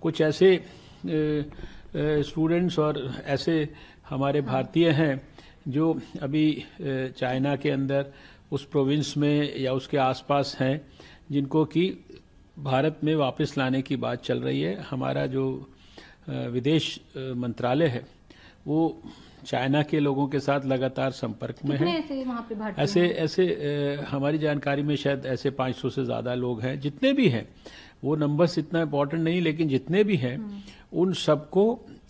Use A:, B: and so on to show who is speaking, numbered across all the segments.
A: कुछ ऐसे स्टूडेंट्स और ऐसे हमारे भारतीय हैं जो अभी चाइना के अंदर, उस प्रोविंस में या उसके आसपास हैं, जिनको कि भारत में वापस लाने की बात चल रही है। हमारा जो विदेश मंत्रालय है वो चाइना के लोगों के साथ लगातार संपर्क में है।
B: ऐसे वहाँ पे भारतीय
A: ऐसे ऐसे अ, हमारी जानकारी में शायद ऐसे 500 से ज़्यादा लोग हैं जितने भी हैं। वो नंबर्स इतना इम्पोर्टेंट नहीं लेकिन जितने भी हैं उन सबको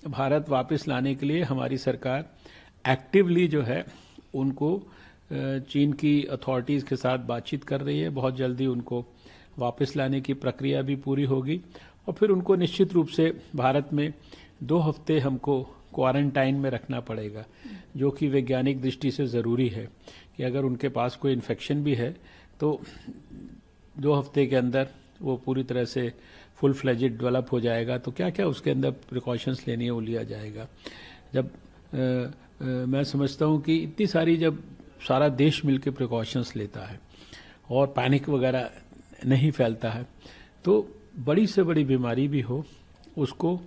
A: भारत वापस लाने के लिए हमारी सरकार एक्टिवली जो है उनको चीन की अथॉरिटीज के साथ बातचीत कर रही है। बहुत जल्दी उनको वापस लाने की प्रक्रिया भी पूरी होगी। और फिर उनको निश्चित रूप से भारत में दो हफ़्ते हमको क्वारंटाइन में रखना पड़ेगा जो कि वैज्ञानिक दृष्टि से ज़रूरी है कि अगर उनके पास कोई इन्फेक्शन भी है तो दो हफ़्ते के अंदर वो पूरी तरह से फुल फ्लेजेड डेवलप हो जाएगा। तो क्या क्या उसके अंदर प्रिकॉशंस लेनी है वो लिया जाएगा। जब अ, अ, मैं समझता हूँ कि इतनी सारी जब सारा देश मिलकर प्रिकॉशंस लेता है और पैनिक वगैरह नहीं फैलता है तो बड़ी से बड़ी बीमारी भी हो उसको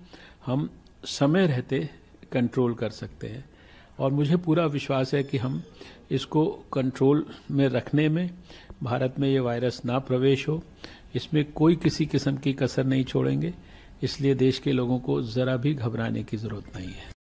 A: हम समय रहते कंट्रोल कर सकते हैं। और मुझे पूरा विश्वास है कि हम इसको कंट्रोल में रखने में, भारत में ये वायरस ना प्रवेश हो, इसमें कोई किसी किस्म की कसर नहीं छोड़ेंगे, इसलिए देश के लोगों को जरा भी घबराने की ज़रूरत नहीं है।